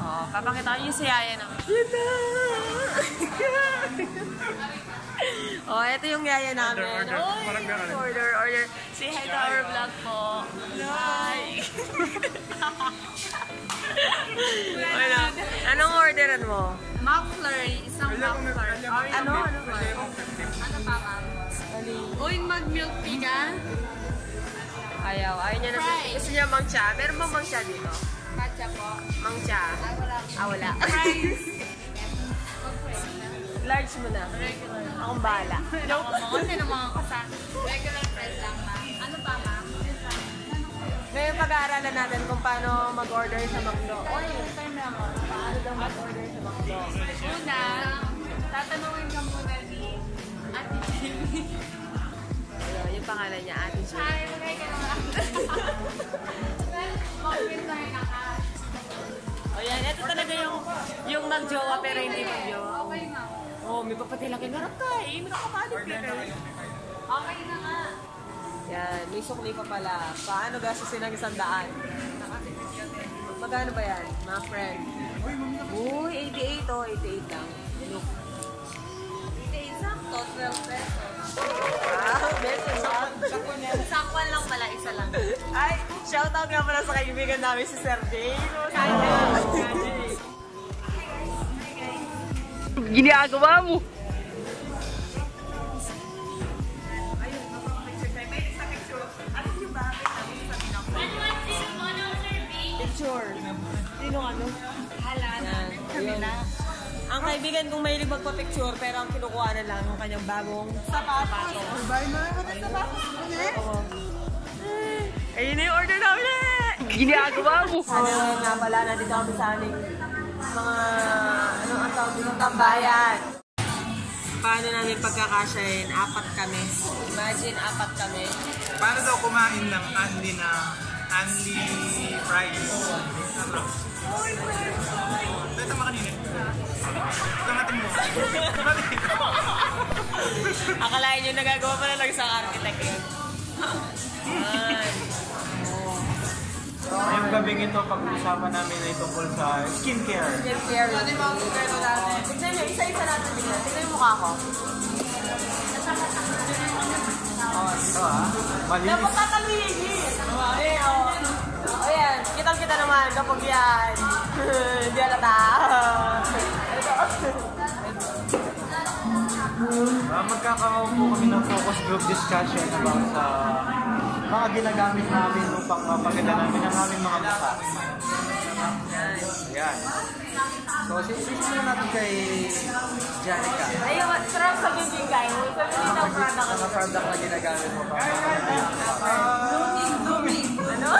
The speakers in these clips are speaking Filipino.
Oh, papakita ko yung si Yaya na. oh, ito yung yaya namin. Order, order. Oy, Parang ganun. order, order. Say hi to our vlog po. Hi. ano? Anong orderan mo? McFlurry, isang McFlurry. Ano? Ano ba? Ano pa, ma'am? Uy, mag-milk tea ka? Ayaw. Ayaw niya na. Gusto niya mang cha. Meron ba mang cha dito? Matcha po. Mang cha. Ay, wala. Ah, wala. Fries. Large mo na. Regular. Akong bahala. Joke mo. Kasi ng mga kasan. Regular fries lang, ma'am. Ano pa, ma'am? Ngayon pag-aaralan natin kung paano mag-order sa McDo. Oy, paano daw mag-order sa McDo? Una, tatanungin ka muna ni Ate Jamie. Ayun, yung pangalan niya, Ate Jo. Ay, magay ka naman. Mag-win tayo na ka. O yan, ito talaga yung yung mag-jowa pero hindi mag-jowa. Okay na. Oh, may papatilakin na rin ka. Eh, may nakapalit ka. Okay na nga. Yan, may sukli pa pala. Paano gastusin ang isang daan? Magkano ba yan, mga friend? Uy, 88 oh, 88 lang. Look. Sakto, 12 pesos. Wow, Sakwan lang pala, isa lang. Ay, shoutout nga pala sa kaibigan namin si Sir Jay. Ginagawa mo! Picture. Sino ano? Halal. Yan. Ang kaibigan kong mahilig magpa-picture pero ang kinukuha na lang yung kanyang bagong sapatos. Oo. Ayun na yung order namin eh! Ginagawa mo! Ano nga pala, nandito kami sa aming mga, ano ang tawag dito, tambayan. Paano namin pagkakasyahin? Apat kami. Imagine, apat kami. Paano daw kumain ng Anli na Anli fries? Ito mo kanina. Ito natin mo. Akalain nyo nagagawa pala lang isang architect yun. Ay. Ngayong gabing ito, pag-uusapan namin ay tungkol sa skincare. Skincare. Ano yung mga skincare natin? Tignan nyo, isa-isa natin. Tignan yung mukha ko. Ah. Malinis. Dapat tatalingin! Eh, oh. O yan, kitang-kita naman kapag yan. Hindi alata. Ito. Uh, magkakaroon po kami ng focus group discussion about sa mga ginagamit namin upang mapaganda namin ang aming mga mukha. Yan. So, sisimulan natin kay Janica. Ayun, sarap sa bibigay. Sabihin ng product. Ano product na ginagamit mo mapaganda yung mukha? Ano?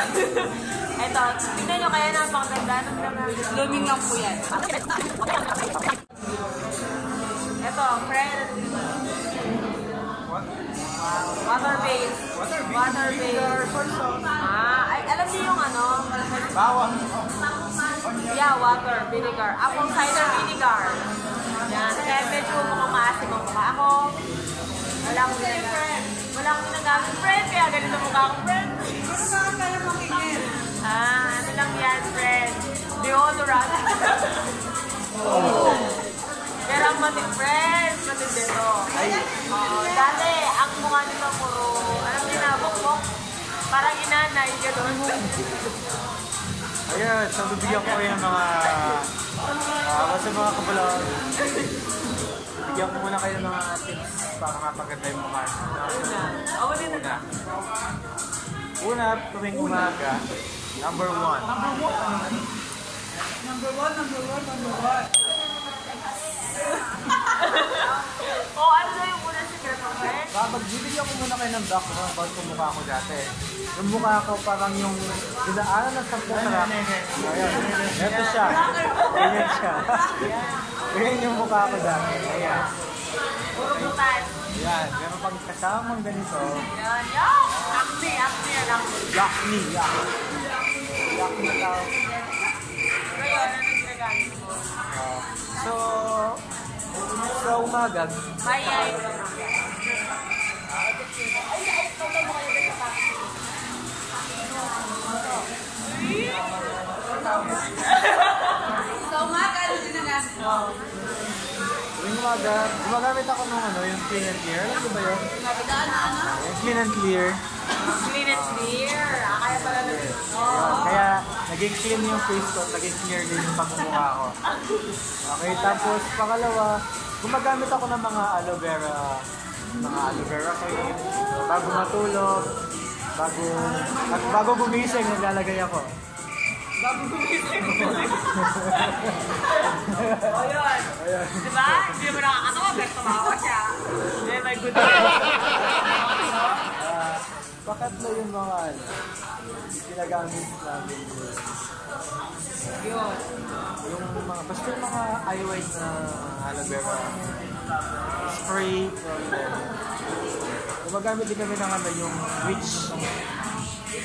Ito, tignan nyo kaya napakaganda. Blooming lang po yan. Ito, friend. What? Water base. Water base. Water Vinegar, base. soy sauce. Ah, ay, alam niyo yung ano? Bawang. Yeah, water, vinegar. Apple cider vinegar. Yan. Kaya medyo mukhang ang mukha ako. Wala akong ginagamit. Wala akong ginagamit, friend. Kaya ganito mukha ko, friend. Ah, ano lang yan, friend? Deodorant. Pero ang matid, friend, matid dito. Oh, dati, ang mukha nito puro, alam niyo na, bukbok. Parang inanay, gano'n. Ayan, so bibigyan ko kayo ng mga uh, sa mga kabalaw. Bigyan ko muna kayo ng mga tips para mapaganda yung mukha. Una. Awalin na. Una. Tuwing umaga, number one. O, ano na yung unang sikreto, friend? Kapag bibigyan ko muna kayo ng background about sa mukha ko dati. Yung mukha ko parang yung dinaanan ng sampung sarap. Ayan. Ito siya. Ayan siya. Ayan yung mukha ko dati. Ayan. Puro butas. Ayan. Pero pag kasamang ganito, Yan, yan. Acne, acne, acne. yak. Yak me daw. Ngayon, ano mo? Uh, so, sa umaga, May ay. Umaga, gumagamit ako ng ano, yung clean and clear. Alam niyo ba yun? Yung clean and clear. Clean and clear. Ah, kaya pala na Yun. Kaya naging clean yung face ko, naging clear din yung pagmumukha ko. Okay, tapos pangalawa, gumagamit ako ng mga aloe vera, mga aloe vera cream, bago matulog, bago, at bago gumising, naglalagay ako. O yun. Diba? Hindi mo nakakatawa, pero tumawa siya. Eh, may good Ah, pakatlo yung mga ano, ginagamit namin yun. Yun. Yung mga, basta yung mga eye white na aloe vera spray. Gumagamit din kami ng ano, yung witch,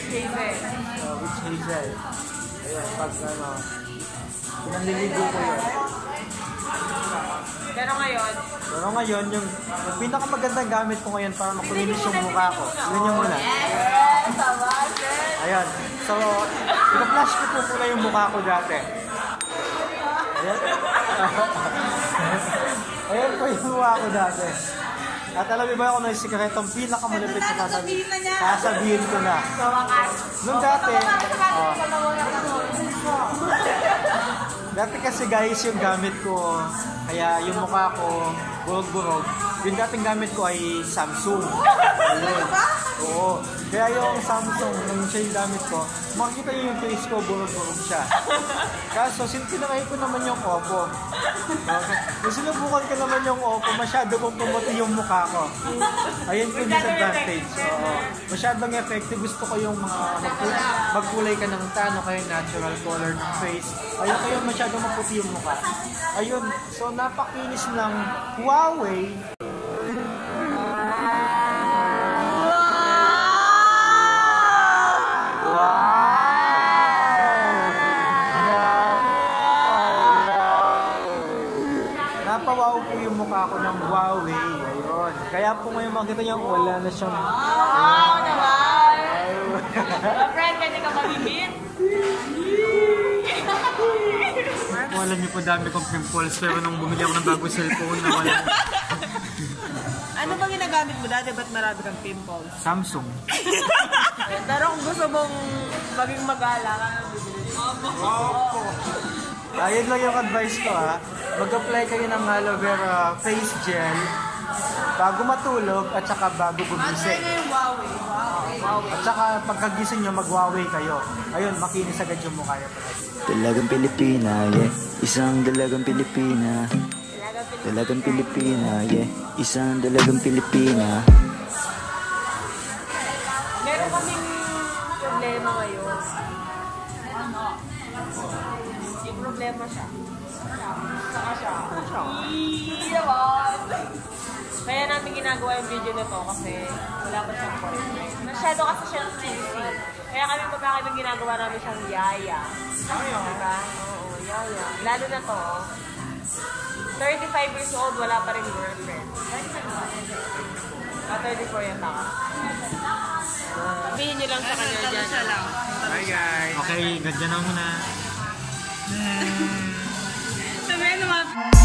Favorite. uh, witch hazel. Ayan, pag ano, pinanliligo ko yun. Pero ngayon, Pero ngayon, yung, yung pinakamagandang gamit ko ngayon para makulinis yung mukha ko. Yun yung muna. yes, tama. Ayan. So, ina-flash ko po muna yung mukha ko dati. Ayan. Ayan po yung mukha ko dati. At alam niyo ba kung ano yung sikretong pinakamalapit sa sasabihin? Sasabihin ko na. Sa wakas. Nung dati, oh, dati kasi guys yung gamit ko, kaya yung mukha ko, burog-burog, yung dating gamit ko ay Samsung. Ayun. Oo. Kaya yung Samsung, nung siya yung gamit ko, makikita niyo yung face ko, burog-burog siya. Kaso, sin tinakay ko naman yung Oppo. Kung sinubukan ko naman yung Oppo, masyado kong pumuti yung mukha ko. Ayun po yung disadvantage. Oo. Masyadong effective. Gusto ko yung mga magkulay, magkulay ka ng tano kayo natural color ng face. Ayun kayo masyadong maputi yung mukha. Ayun. So napakinis ng Huawei. Napawaw po yung mukha ko ng Huawei. Ayun. Kaya po ngayon makita niyo wala na siyang... Wow, naman. Friend, pwede ka mamimit. Kung alam niyo po dami kong pimples pero nung bumili ako ng bagong cellphone na wala. Ano bang ginagamit mo dati? Ba't marami kang pimples? Samsung. Pero kung gusto mong maging magala, ano bibili? Ayun lang yung advice ko ha. Mag-apply kayo ng aloe vera face gel bago matulog at saka bago gumising. yung Huawei. Wow. At saka pagkagising nyo, mag-Huawei kayo. Ayun, makinis agad yung mukha nyo. Dalagang Pilipina, yeah. Isang dalagang Pilipina. Dalagang Pilipina, yeah. Isang dalagang Pilipina. Meron kaming problema ngayon. Yung problema siya. Saka siya. Hindi ginagawa yung video na to kasi wala pa siyang boyfriend. Masyado kasi siyang cheesy. Kaya kami pagka kami ginagawa namin siyang yaya. Diba? Oo, yaya. Lalo na to, 35 years old, wala pa rin girlfriend. Ah, 34 yata ako. Sabihin niyo lang sa kanya dyan. Hi guys! Okay, ganyan na muna.